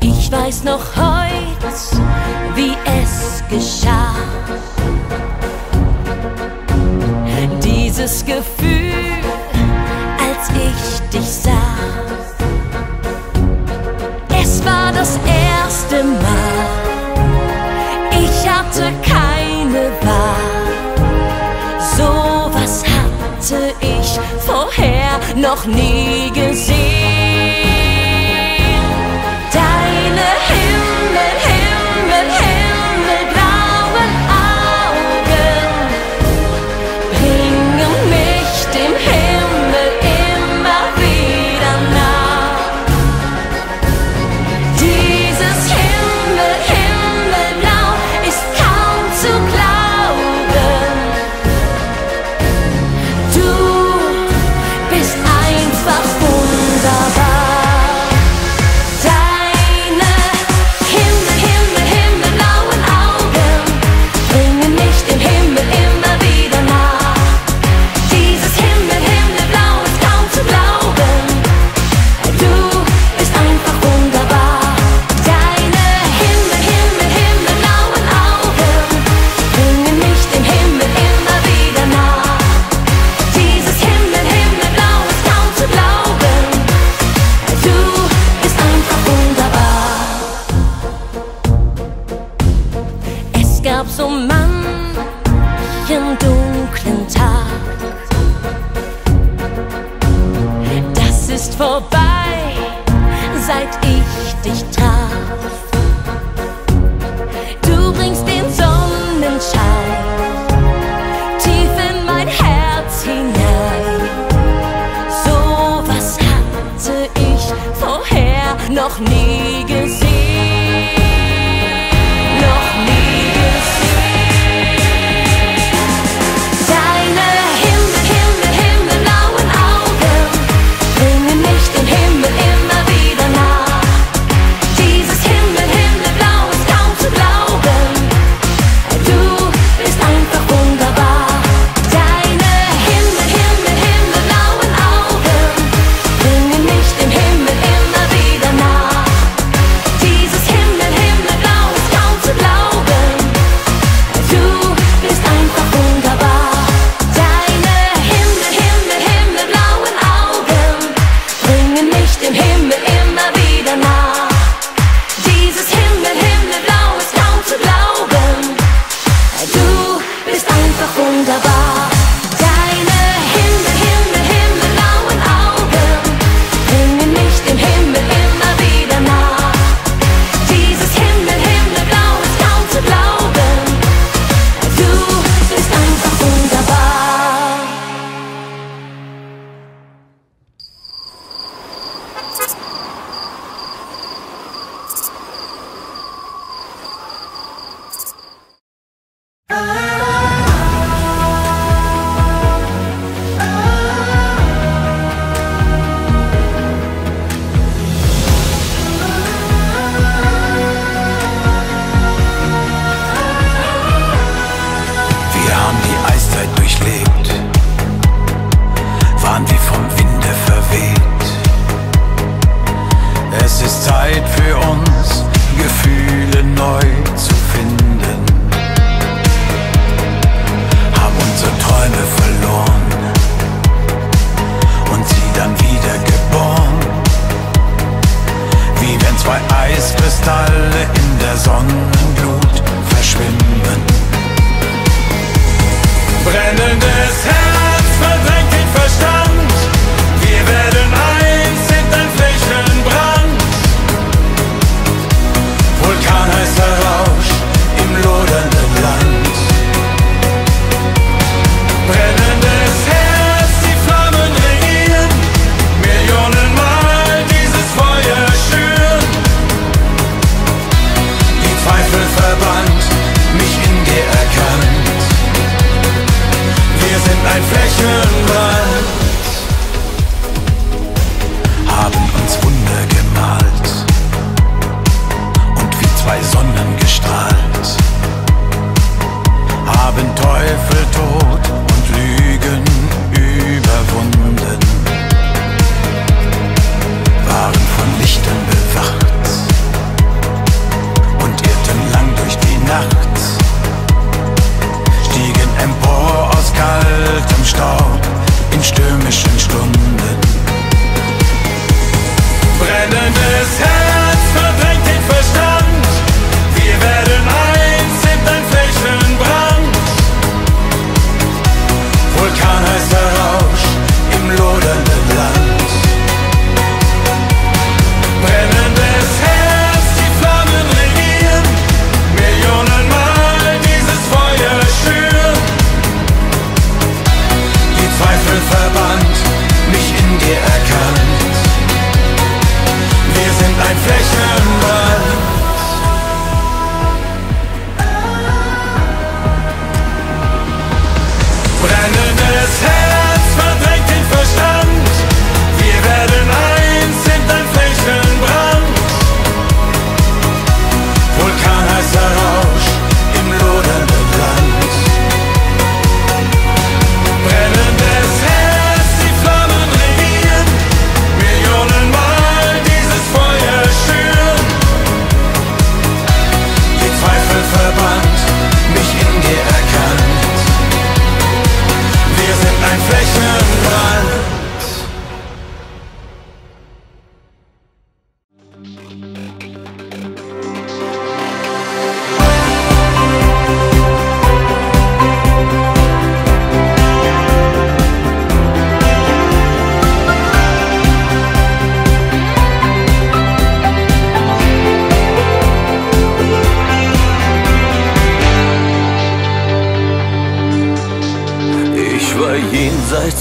Ich weiß noch heute, wie es geschah. Dieses Gefühl, als ich dich sah. Es war das erste Mal, ich hatte keine Wahl. So was hatte ich vorher noch nie gesehen.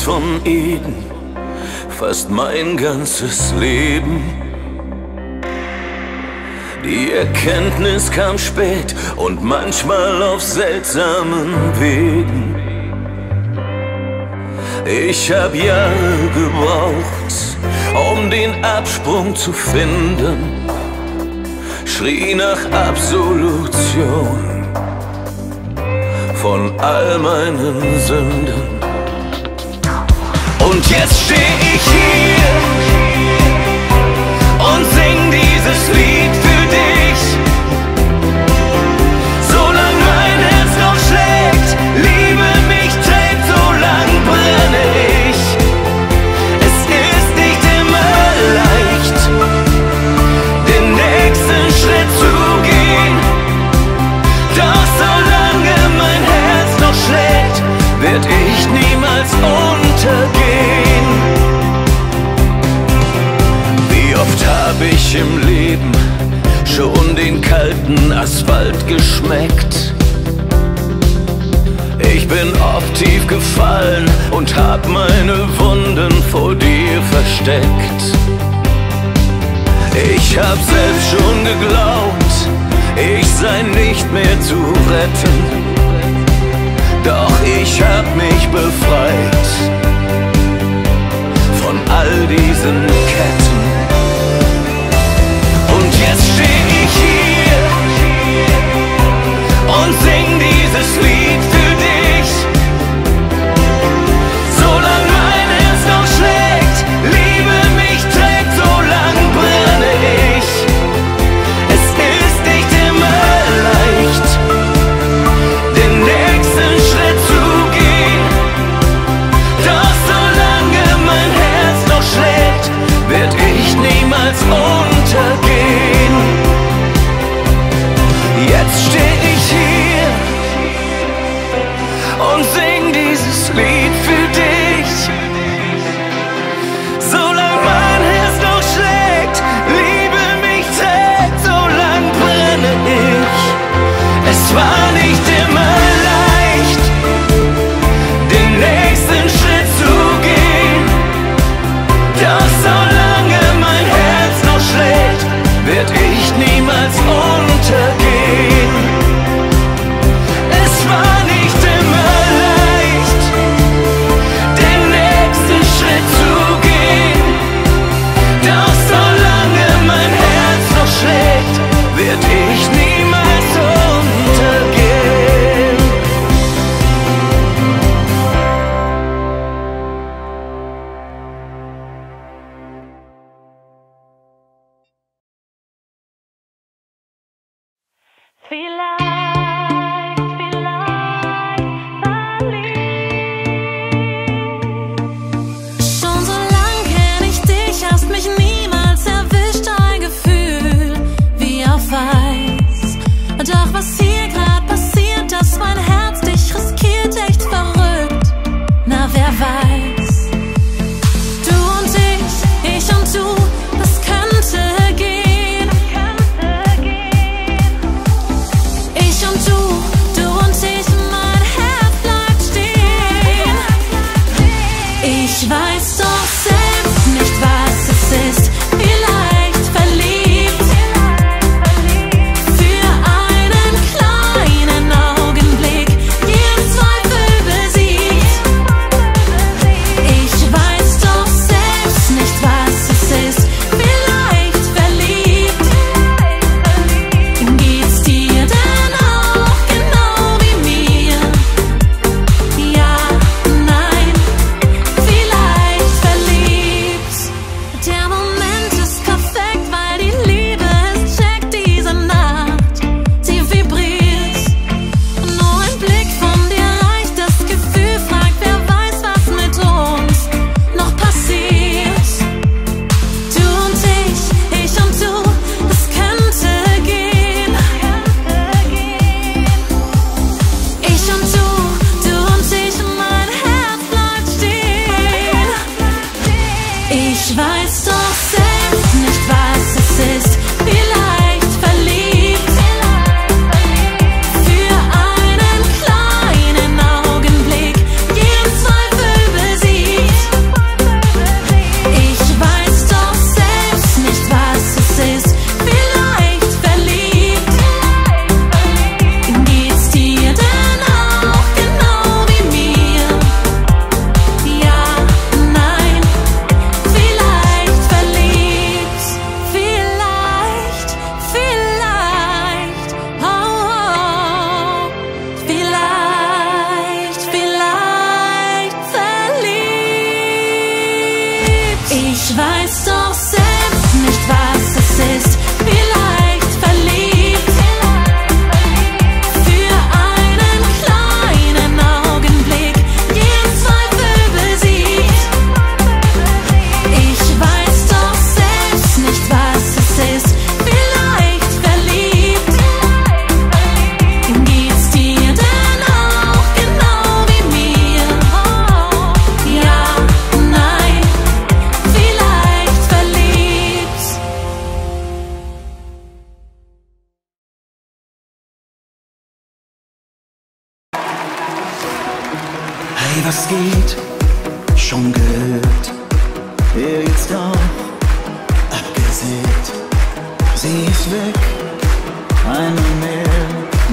Jenseits von Eden, fast mein ganzes Leben. Die Erkenntnis kam spät und manchmal auf seltsamen Wegen. Ich hab Jahre gebraucht, um den Absprung zu finden. Schrie nach Absolution von all meinen Sünden. Und jetzt steh ich hier und sing dieses Lied für dich. Solang mein Herz noch schlägt, Liebe mich trägt, solang brenne ich. Es ist nicht immer leicht, den nächsten Schritt zu gehen. Doch solange mein Herz noch schlägt, wird ich niemals untergehen. Wie oft hab ich im Leben schon den kalten Asphalt geschmeckt? Ich bin oft tief gefallen und hab meine Wunden vor dir versteckt. Ich hab selbst schon geglaubt, ich sei nicht mehr zu retten. Doch ich hab mich befreit von all diesen Ketten. Und jetzt steh ich hier und sing dieses Lied für dich.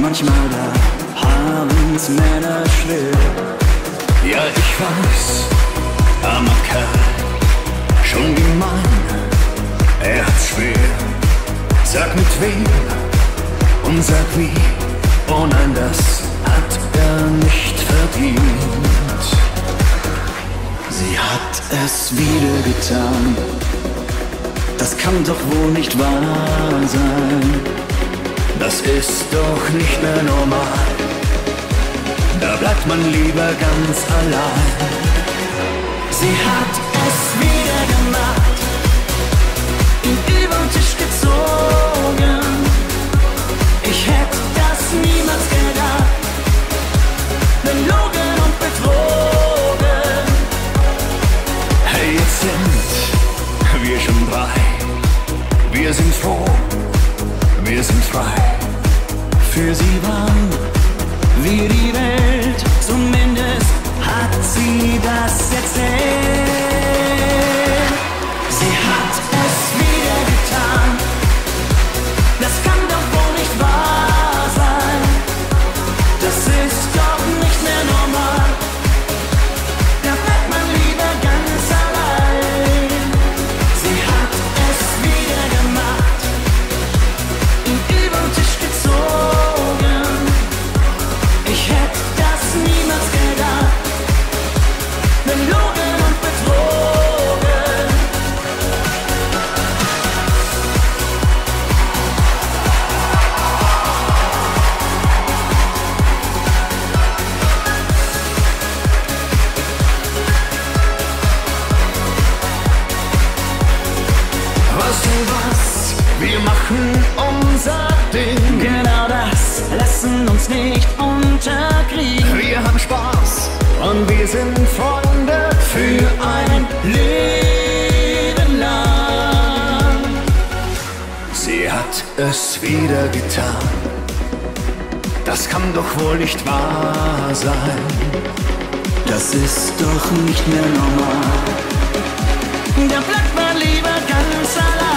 Manchmal da haben's Männer schwer. Ja, ich weiß, armer Kerl, schon gemein, er hat's schwer. Sag mit wem und sag wie, oh nein, das hat er nicht verdient. Sie hat es wieder getan. Das kann doch wohl nicht wahr sein. Das ist doch nicht mehr normal. Da bleibt man lieber ganz allein. Sie hat es wieder gemacht, ihn über den Tisch gezogen. Ich hätte das niemals gedacht, belogen und betrogen. Hey, jetzt sind wir schon drei. Wir sind froh, wir sind frei. Für sie waren wir die Welt, zumindest hat sie das erzählt. Es wieder getan. Das kann doch wohl nicht wahr sein. Das ist doch nicht mehr normal. Da bleibt man lieber ganz allein.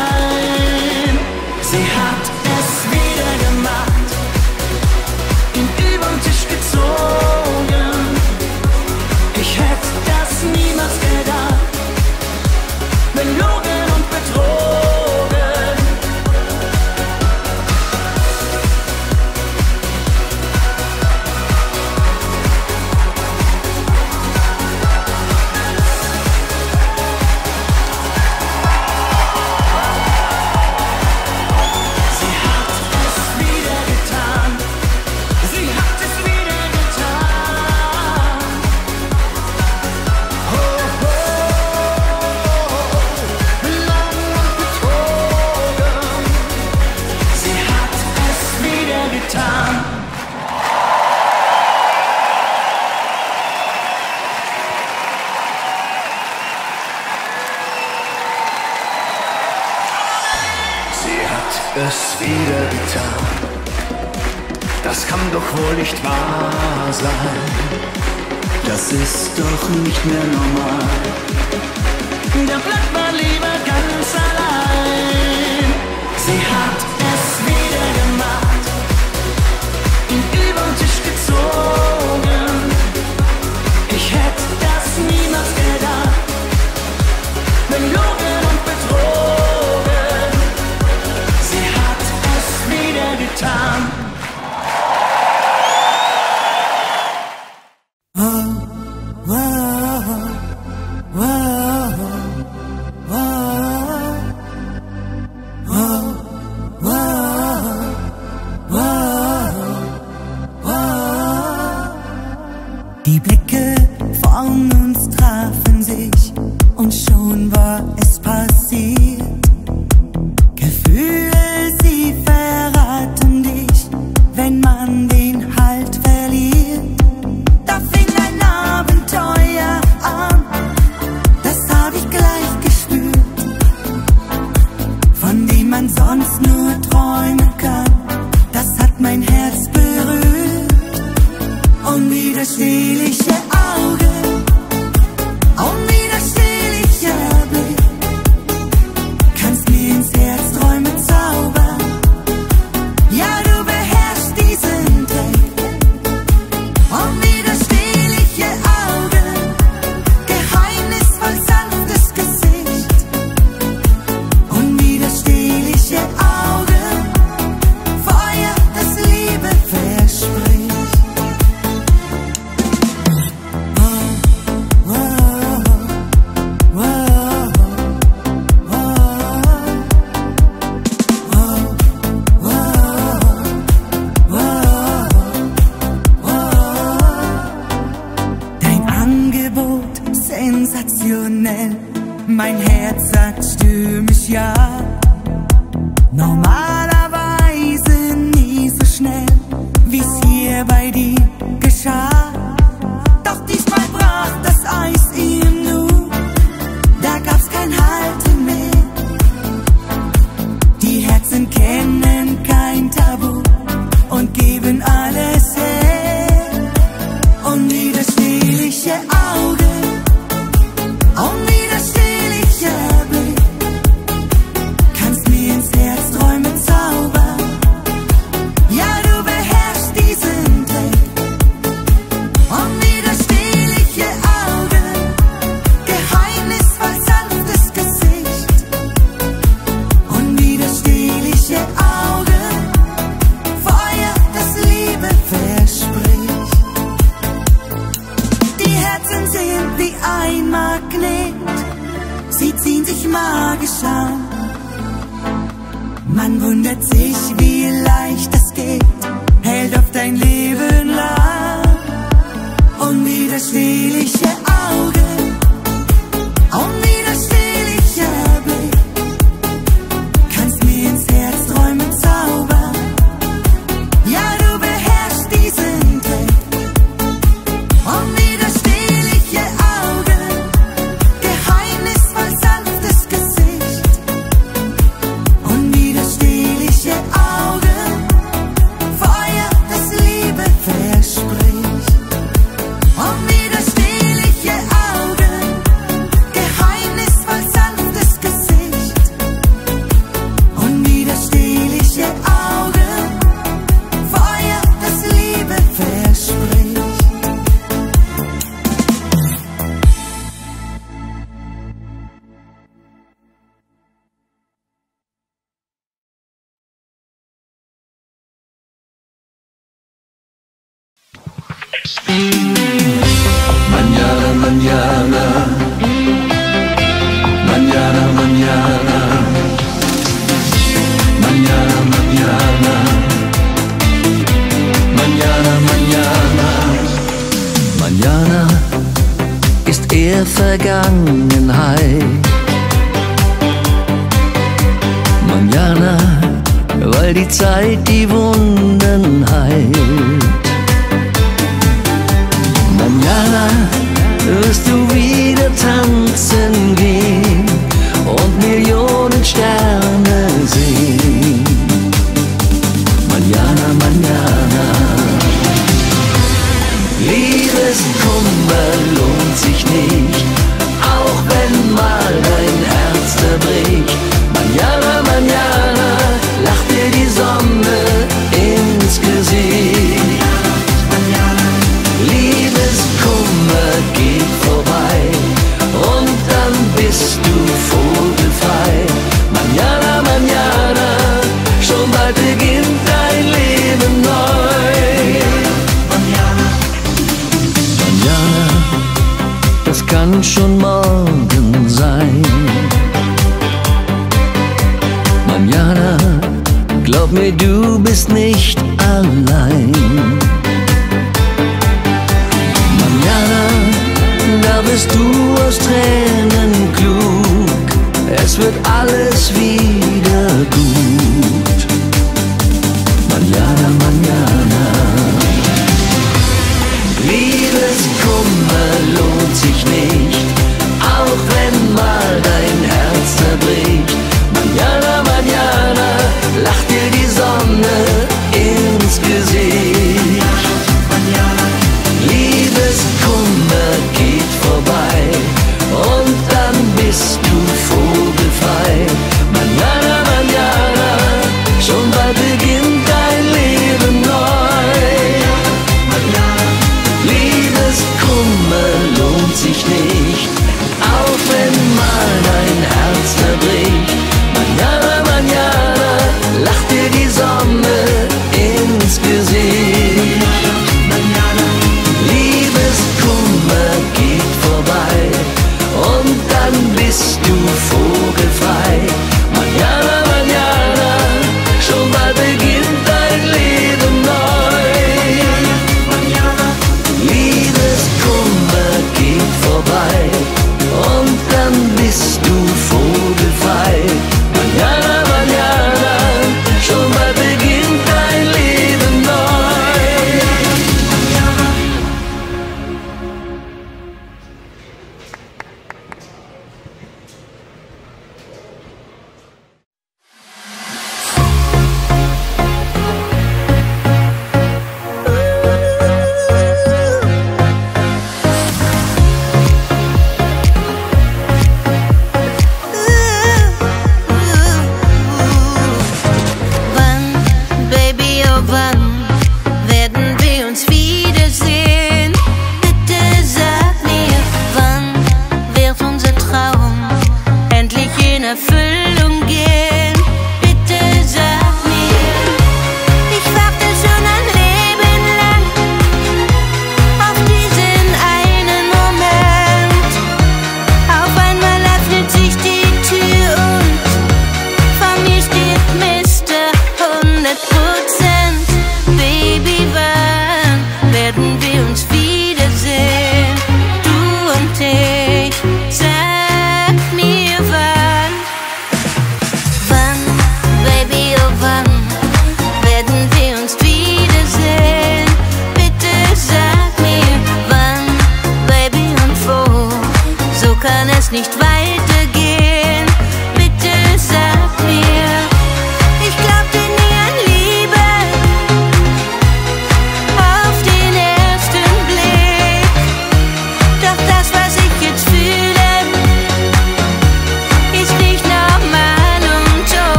Man wundert sich, wie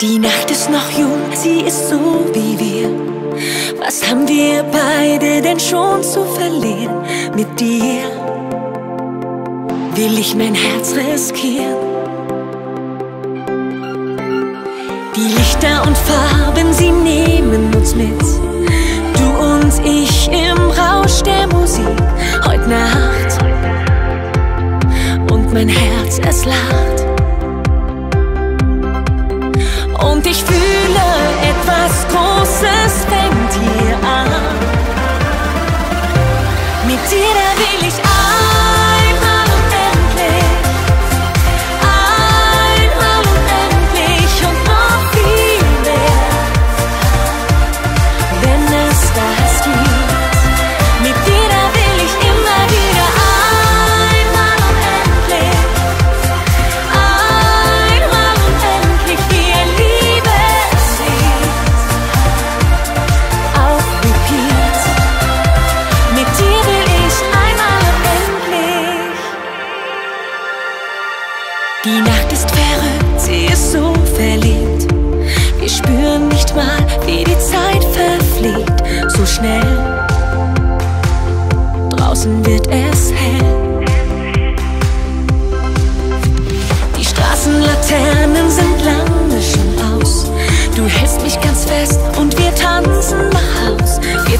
Die Nacht ist noch jung, sie ist so wie wir. Was haben wir beide denn schon zu verlieren mit dir? Will ich mein Herz riskieren? Die Lichter und Farben, sie nehmen uns mit. Du und ich im Rausch der Musik, heute Nacht. Und mein Herz, es lacht. Und ich fühle, etwas Großes fängt hier an. Mit dir will ich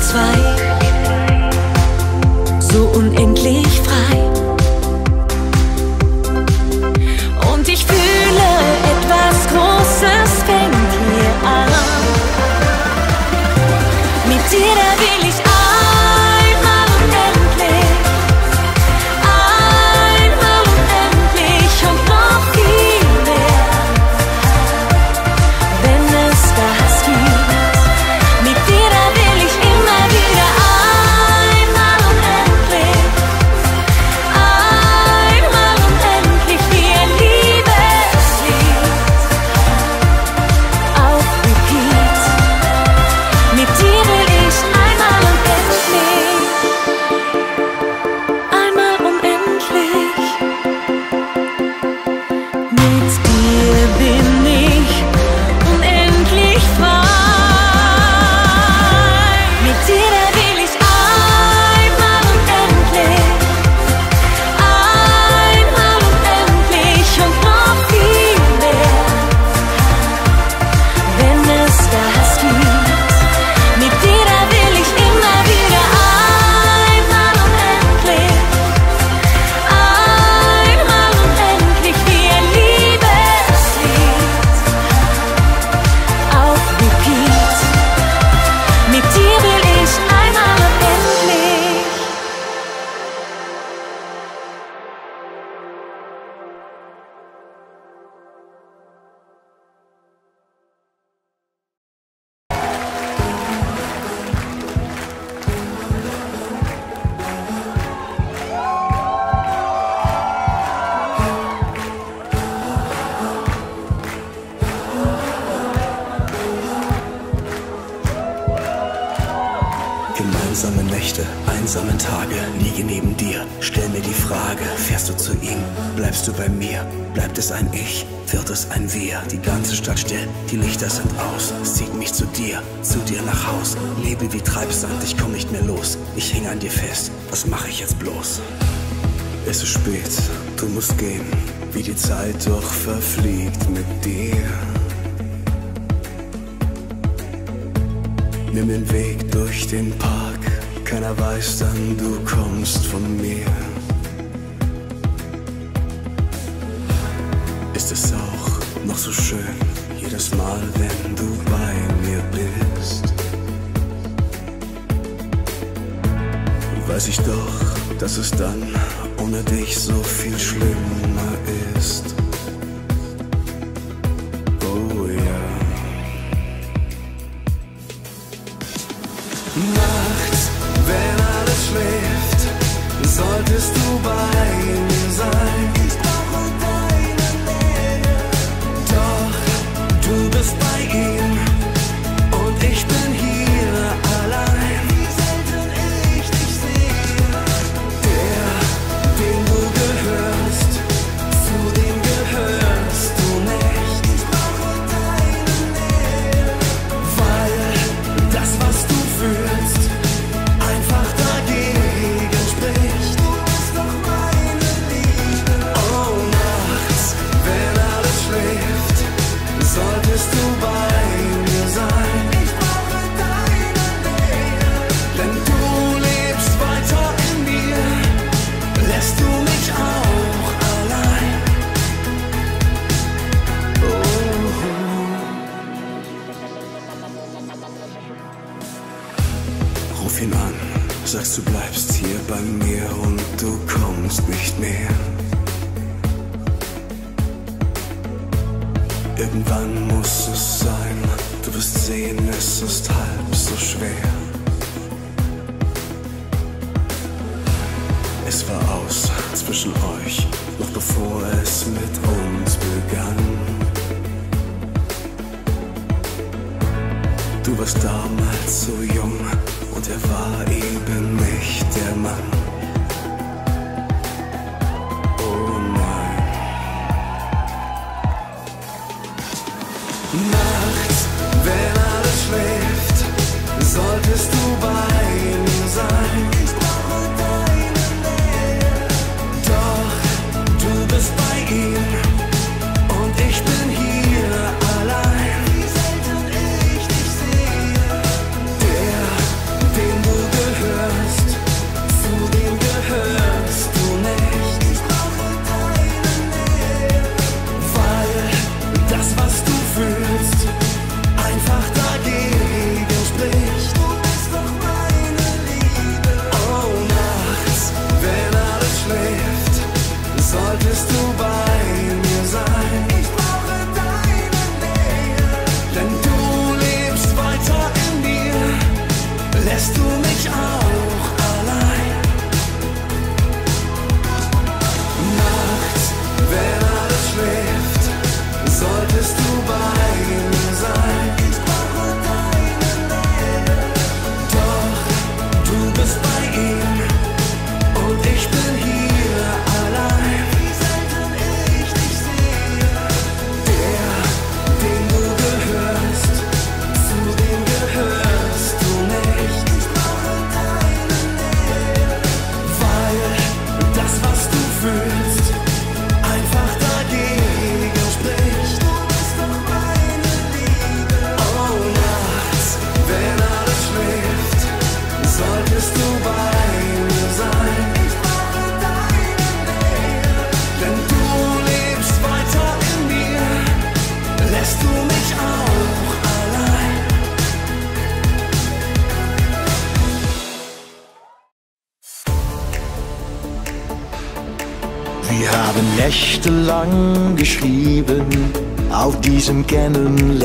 zwei. ohne dich so viel schlimmer ist. Oh ja. Nachts, wenn alles schläft, solltest du bei mir sein. bei mir und du kommst nicht mehr. Irgendwann muss es sein, du wirst sehen, es ist halb so schwer. Es war aus zwischen euch, noch bevor es mit uns begann. Du warst damals so jung und er war eh my auf diesem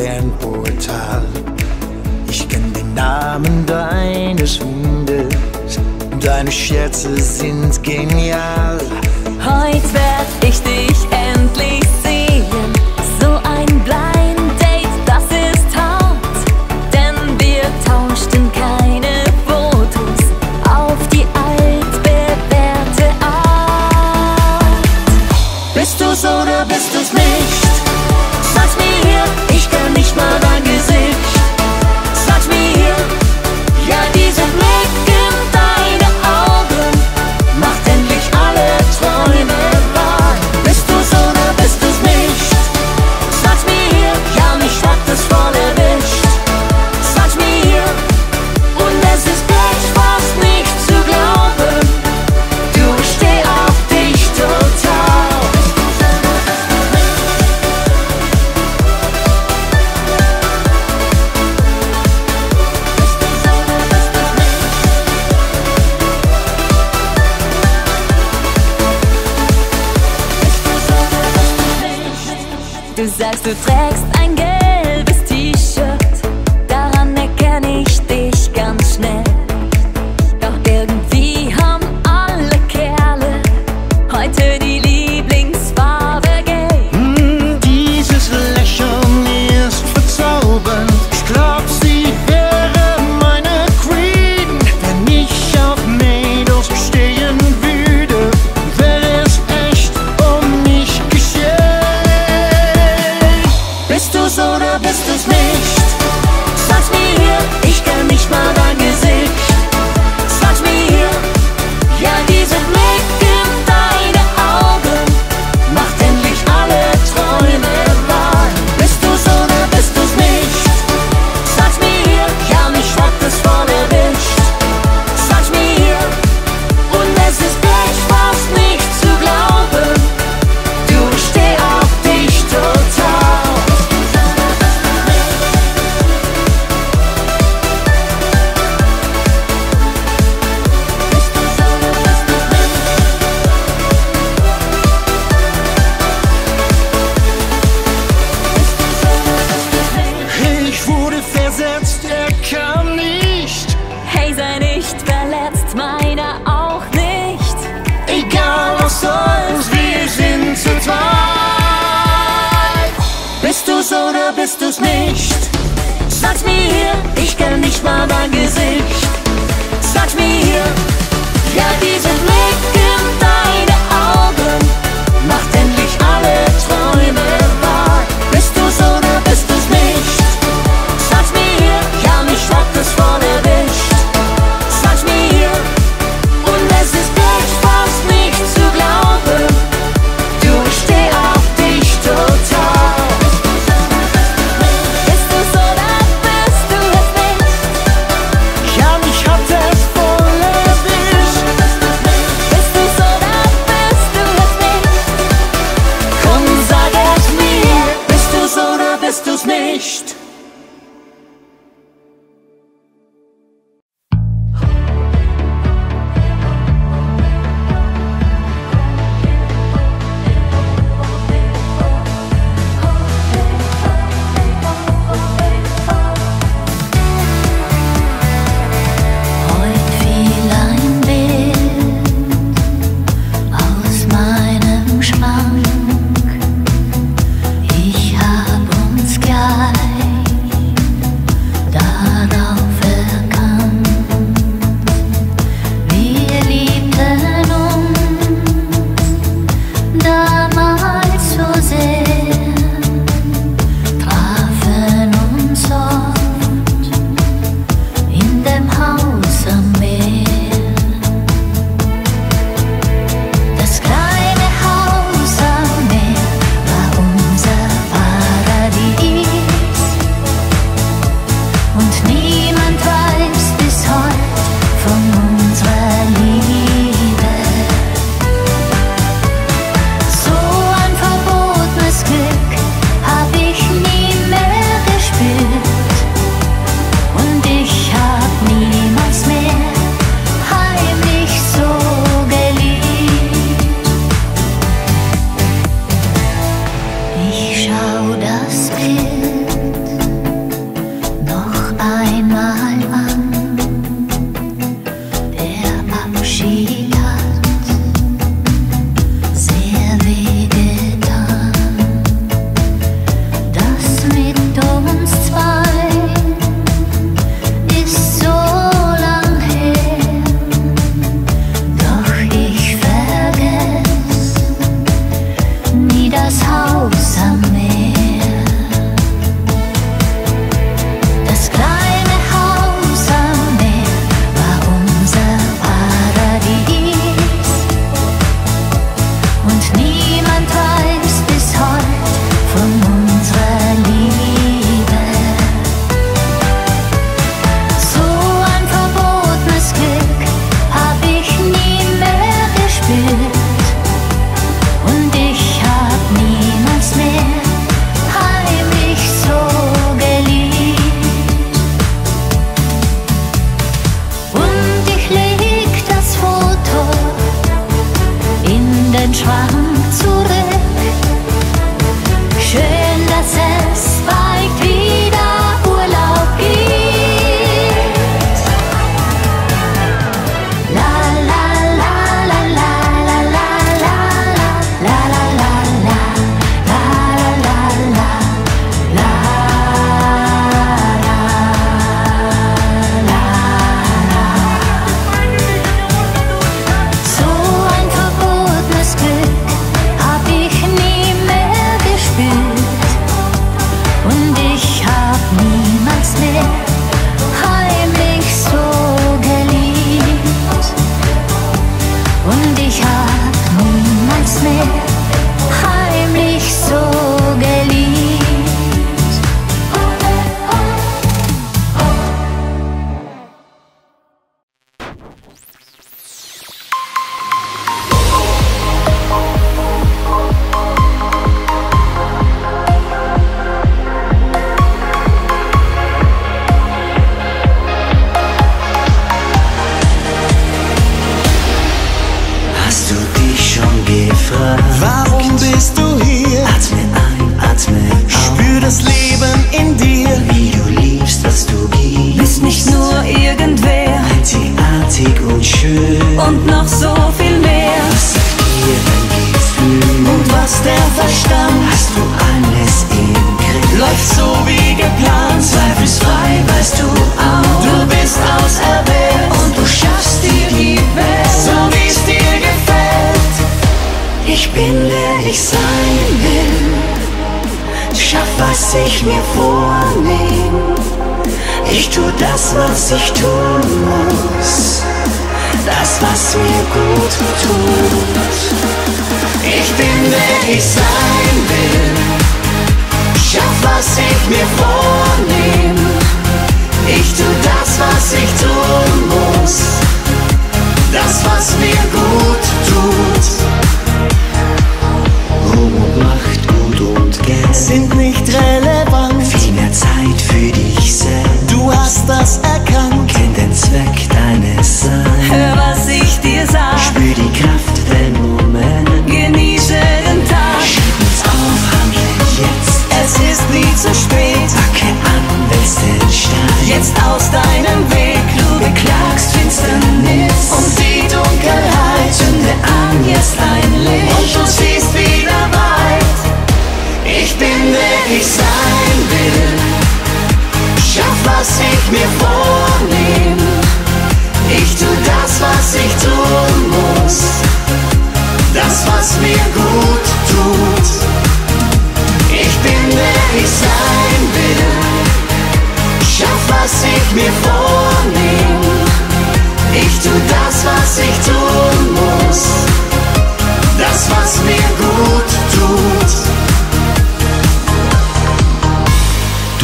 time.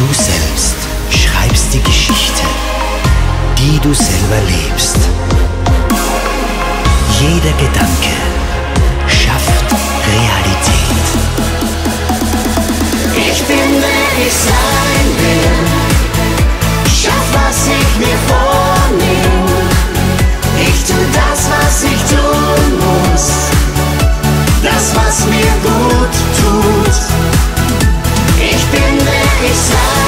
Du selbst schreibst die Geschichte, die du selber lebst. Jeder Gedanke schafft Realität. Ich bin, wer ich sein will. Schaff, was ich mir vornehme. Ich tu das, was ich tun muss. Das, was mir gut tut. every side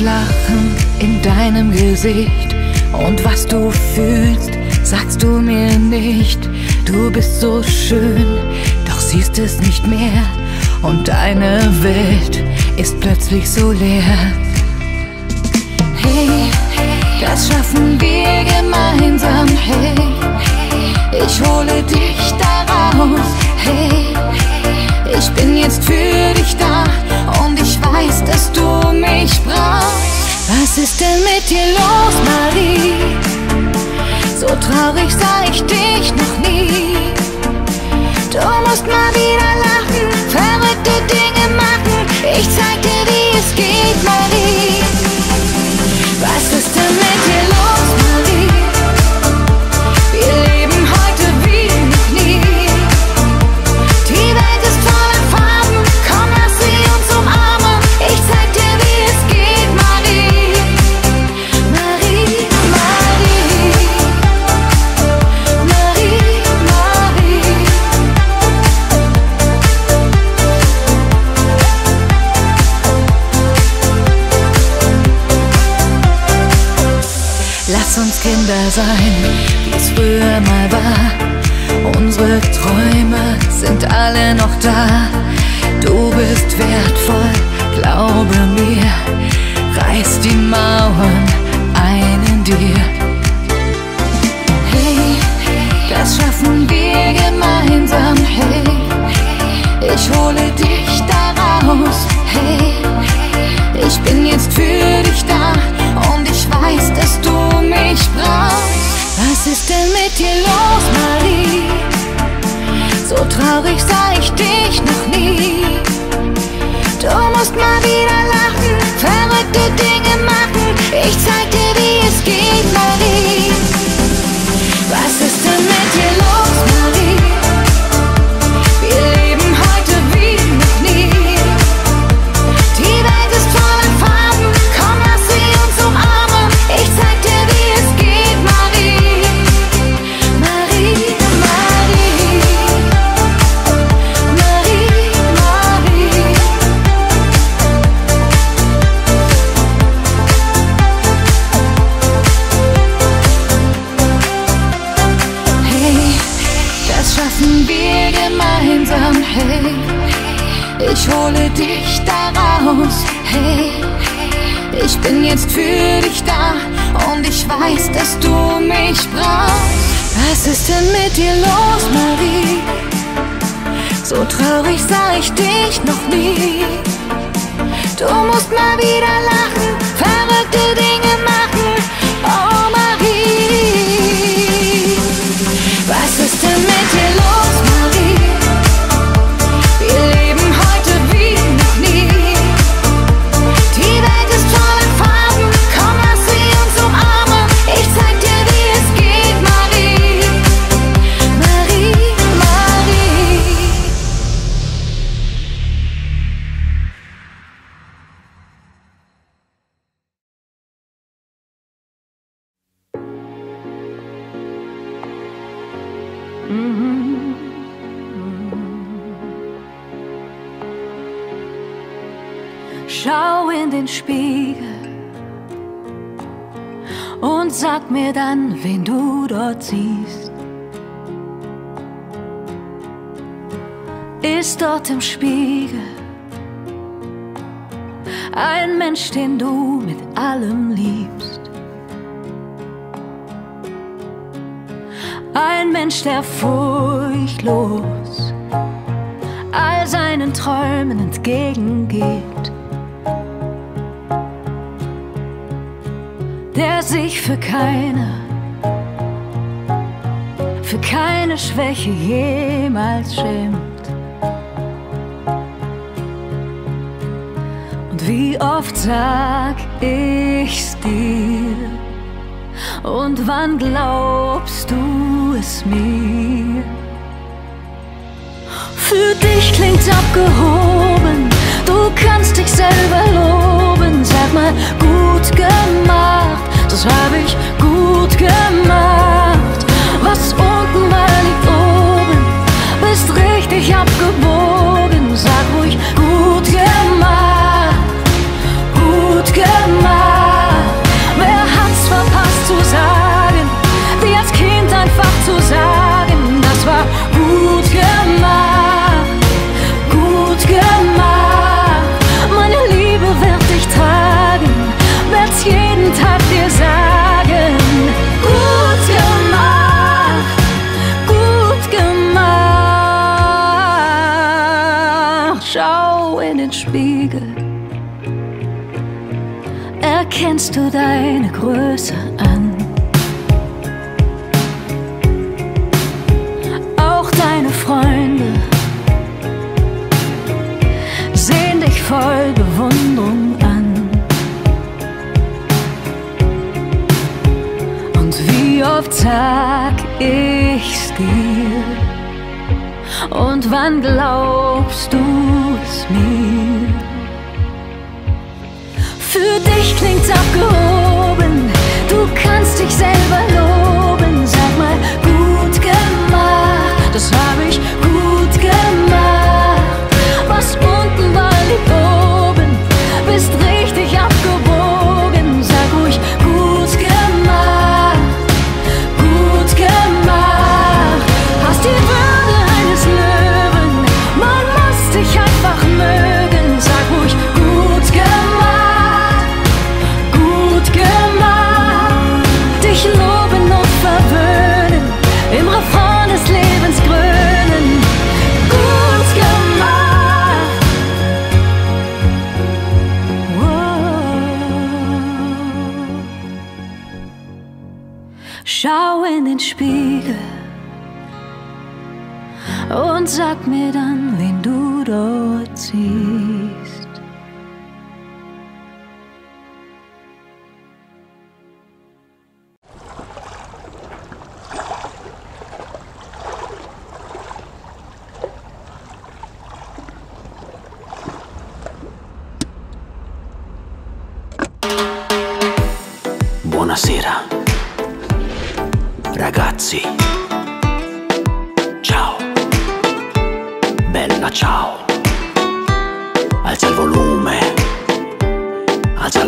Lachen in deinem Gesicht und was du fühlst, sagst du mir nicht. Du bist so schön, doch siehst es nicht mehr und deine Welt ist plötzlich so leer. Hey, das schaffen wir gemeinsam. Hey, ich hole dich daraus. Hey, ich bin jetzt für dich da und ich weißt, dass du mich brauchst. Was ist denn mit dir los, Marie? So traurig sah ich dich noch nie. Du musst mal wieder lachen, verrückte Dinge machen. Ich zeig dir, wie es geht, Marie. Was ist denn dann, wen du dort siehst. Ist dort im Spiegel ein Mensch, den du mit allem liebst. Ein Mensch, der furchtlos all seinen Träumen entgegengeht. der sich für keine, für keine Schwäche jemals schämt. Und wie oft sag ich's dir? Und wann glaubst du es mir? Für dich klingt's abgehoben, du kannst dich selber loben, sag mal gut gemacht das habe ich gut gemacht. Was unten war, liegt oben, bist richtig abgebogen. Sag ruhig, gut gemacht, gut gemacht.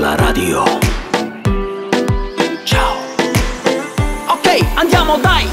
la radio. Ciao. Ok, andiamo, dai.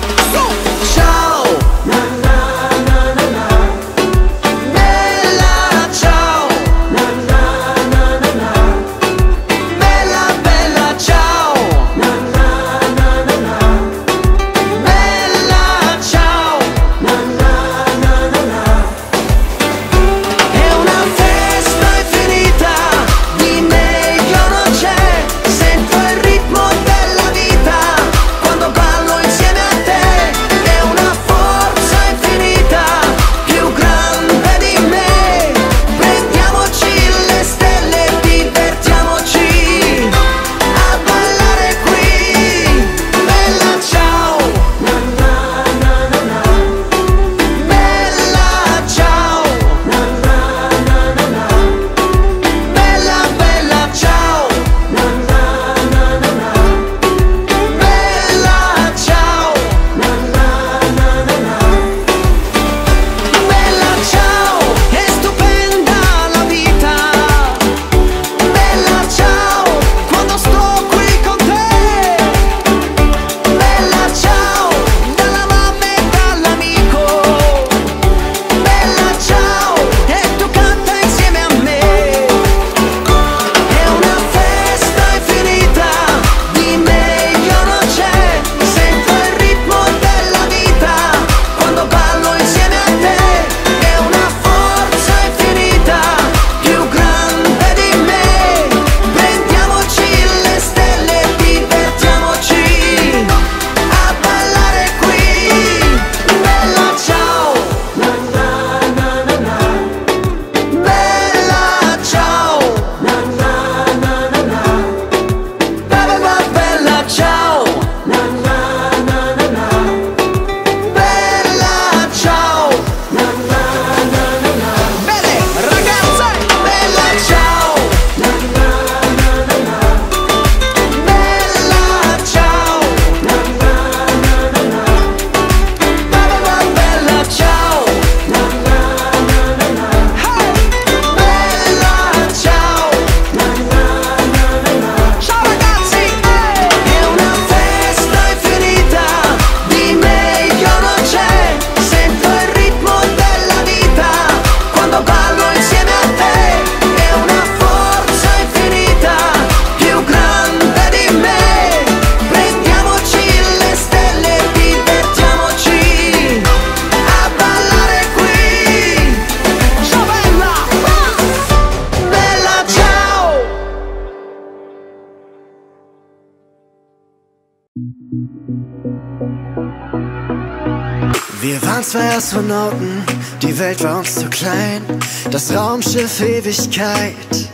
Astronauten, die Welt war uns zu klein. Das Raumschiff Ewigkeit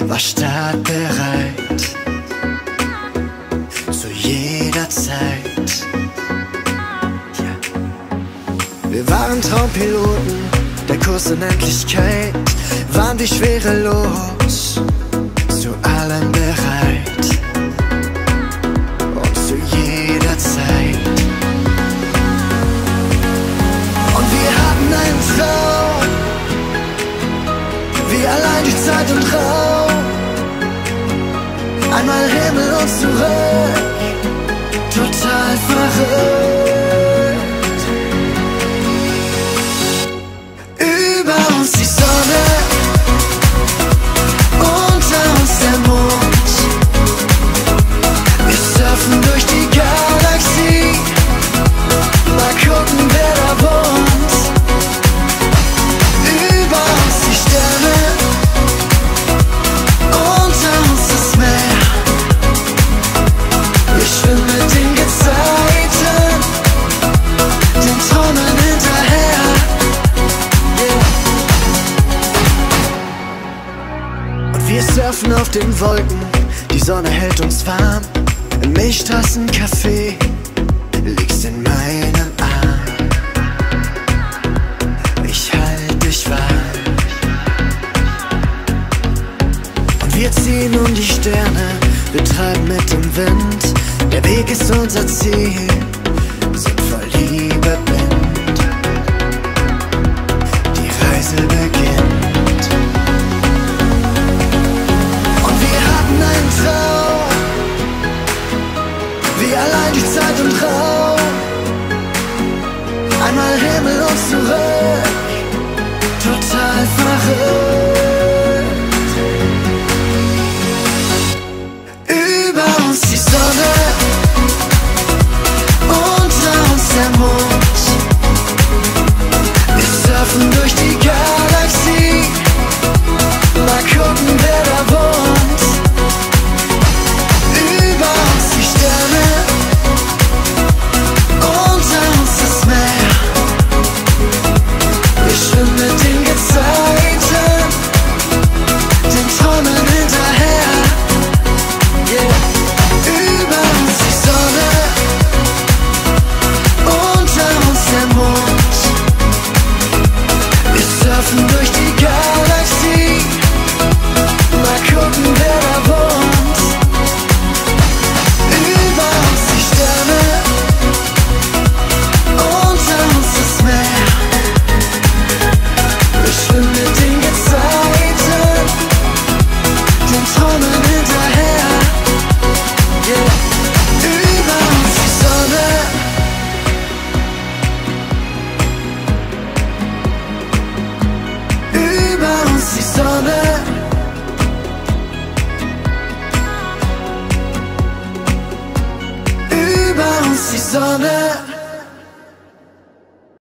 war startbereit. Zu jeder Zeit. Ja. Wir waren Traumpiloten, der Kurs in Endlichkeit. Waren die Schwere los, zu allem bereit. und Raum. Einmal Himmel und zurück, total verrückt. surfen auf den Wolken, die Sonne hält uns warm. Im Milchtassencafé liegst in meinem Arm. Ich halte dich warm. Und wir ziehen um die Sterne, wir treiben mit dem Wind. Der Weg ist unser Ziel.